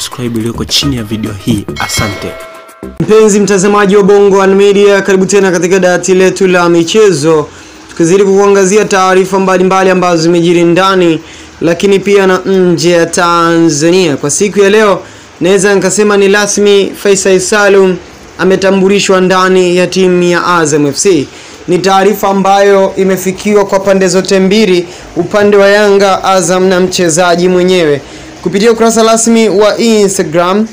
subscribe iliyoko chini ya video hii. Asante. Mpenzi mtazamaji wa Bongo One Media, karibu tena katika dawati letu la michezo, tukizidi kukuangazia taarifa mbalimbali ambazo zimejiri ndani lakini pia na nje ya Tanzania. Kwa siku ya leo, naweza nikasema ni rasmi, Faisal Salum ametambulishwa ndani ya timu ya Azam FC. Ni taarifa ambayo imefikiwa kwa pande zote mbili, upande wa Yanga, Azam na mchezaji mwenyewe kupitia ukurasa rasmi wa Instagram.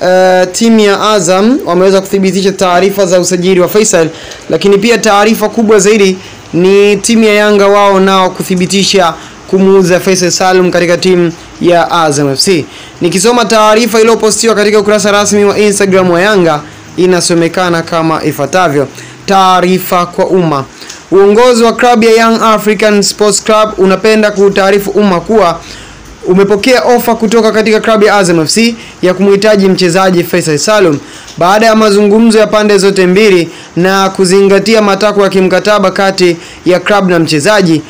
Uh, timu ya Azam wameweza kuthibitisha taarifa za usajili wa Faisal, lakini pia taarifa kubwa zaidi ni timu ya Yanga wao nao kuthibitisha kumuuza Faisal Salum katika timu ya Azam FC. Nikisoma taarifa iliyopostiwa katika ukurasa rasmi wa Instagram wa Yanga inasomekana kama ifuatavyo: taarifa kwa umma. Uongozi wa klabu ya Young African Sports Club unapenda kuutaarifu umma kuwa umepokea ofa kutoka katika klabu ya Azam FC ya kumhitaji mchezaji Faisal Salum. Baada ya mazungumzo ya pande zote mbili na kuzingatia matakwa ya kimkataba kati ya klabu na mchezaji,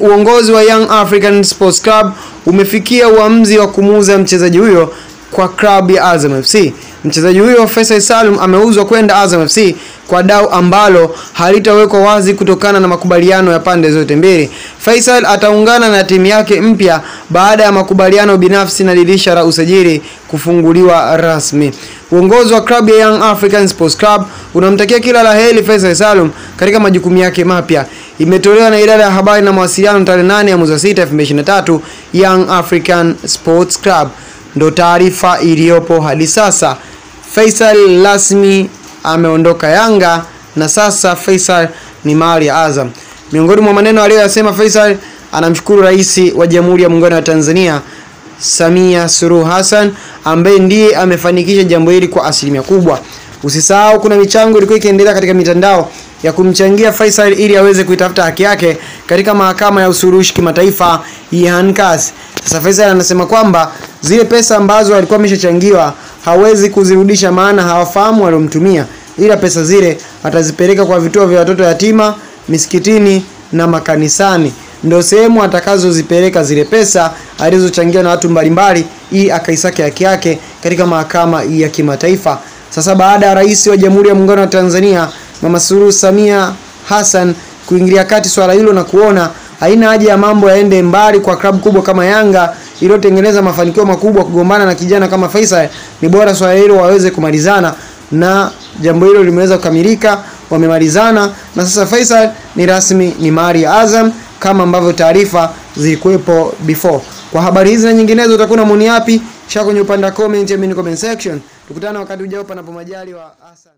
uongozi wa Young African Sports Club umefikia uamuzi wa kumuuza mchezaji huyo kwa klabu ya Azam FC. Mchezaji huyo Faisal Salum ameuzwa kwenda Azam FC kwa dau ambalo halitawekwa wazi kutokana na makubaliano ya pande zote mbili. Faisal ataungana na timu yake mpya baada ya makubaliano binafsi na dirisha la usajili kufunguliwa rasmi. Uongozi wa klabu ya Young African Sports Club unamtakia kila la heri Faisal Salum katika majukumu yake mapya. Imetolewa na idara ya habari na mawasiliano tarehe 8 ya mwezi wa 6 2023, Young African Sports Club. Ndo taarifa iliyopo hadi sasa. Faisal rasmi ameondoka Yanga na sasa Faisal ni mali ya Azam. Miongoni mwa maneno aliyoyasema Faisal, anamshukuru Rais wa Jamhuri ya Muungano wa Tanzania Samia Suluhu Hassan ambaye ndiye amefanikisha jambo hili kwa asilimia kubwa. Usisahau kuna michango ilikuwa ikiendelea katika mitandao ya kumchangia Faisal ili aweze kuitafuta haki yake katika mahakama ya usuluhishi kimataifa ya Hankaz. Sasa Faisal anasema kwamba zile pesa ambazo alikuwa ameshachangiwa hawezi kuzirudisha, maana hawafahamu waliomtumia, ila pesa zile atazipeleka kwa vituo vya watoto yatima, misikitini na makanisani, ndio sehemu atakazozipeleka zile pesa alizochangiwa na watu mbalimbali, ili akaisake haki yake katika mahakama ya kimataifa. Sasa baada ya Rais wa Jamhuri ya Muungano wa Tanzania Mama Suluhu Samia Hassan kuingilia kati swala hilo na kuona haina haja ya mambo yaende mbali kwa klabu kubwa kama Yanga iliyotengeneza mafanikio makubwa kugombana na kijana kama Faisal, ni bora swala hilo waweze kumalizana, na jambo hilo limeweza kukamilika, wamemalizana na sasa Faisal ni rasmi ni mali ya Azam kama ambavyo taarifa zilikuwepo before. Kwa habari hizi na nyinginezo utakuwa na maoni yapi? Shaka kwenye upande wa comment, comment section. Tukutane wakati ujao, panapo majaliwa. Asante.